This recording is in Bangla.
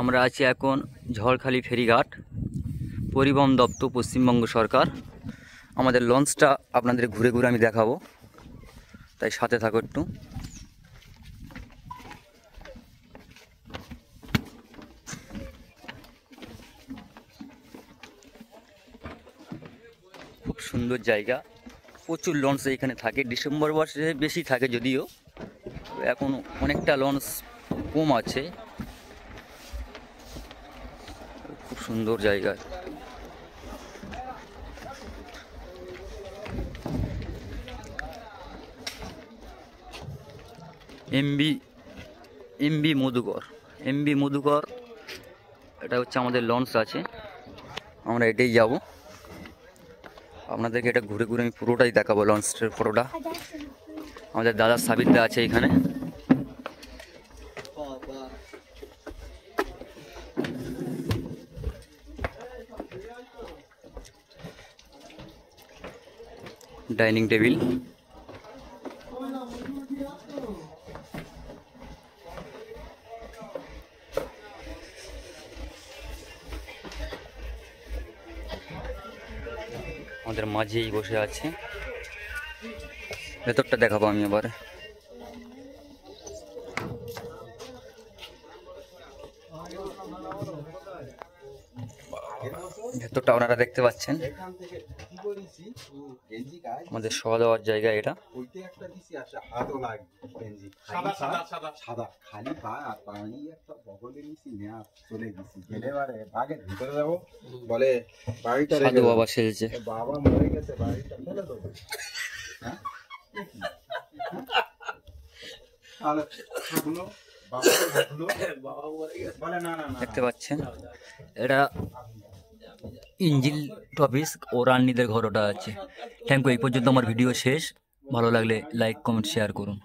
আমরা আছি এখন ঝড়খালি ফেরিঘাট, পরিবহন দপ্তর, পশ্চিমবঙ্গ সরকার। আমাদের লঞ্চটা আপনাদের ঘুরে ঘুরে আমি দেখাবো। তাই সাথে থাকো একটু। খুব সুন্দর জায়গা। প্রচুর লঞ্চ এখানে থাকে। ডিসেম্বর মাসে বেশি থাকে যদিও। এখন অনেকটা লঞ্চ কম আছে। সুন্দর জায়গা। MB MB Madhukar. MB Madhukar, এটা হচ্ছে আমাদের লঞ্চ আছে। আমরা এটাই যাব। আপনাদেরকে এটা ঘুরে ঘুরে আমি পুরোটাই দেখাবো লঞ্চের ফটোটা আমাদের দাদা সাবিরদা আছে এখানে। Dining table. আমাদের মাঝেই বসে আছে। ভেতরটা দেখাবো আমি এবার ভেতরটা আপনারা দেখতে পাচ্ছেন। এখান থেকে কি করেছি গেঞ্জি গায়ে আমাদের শোয়া দেওয়ার জায়গা এটা। ওইতে একটা দিছি আসে হাতও লাগে গেঞ্জি সাদা খালি সাদা পা- সাদা। সাদা খালি পা আর পানি একটা বগলে নিছি নেয়া চলে গেছি। গেলে বারে বাগের যাব। বলে বাড়িটা সাধু বাবা বাবা মরে গেছে ফেলে দেবো। হ্যাঁ? দেখতে পাচ্ছেন? এটা ইঞ্জিল টপিস ও রান্নিদের ঘর ওটা আছে। থ্যাংক ইউ এই পর্যন্ত আমার ভিডিও শেষ। ভালো লাগলে লাইক কমেন্ট শেয়ার করুন।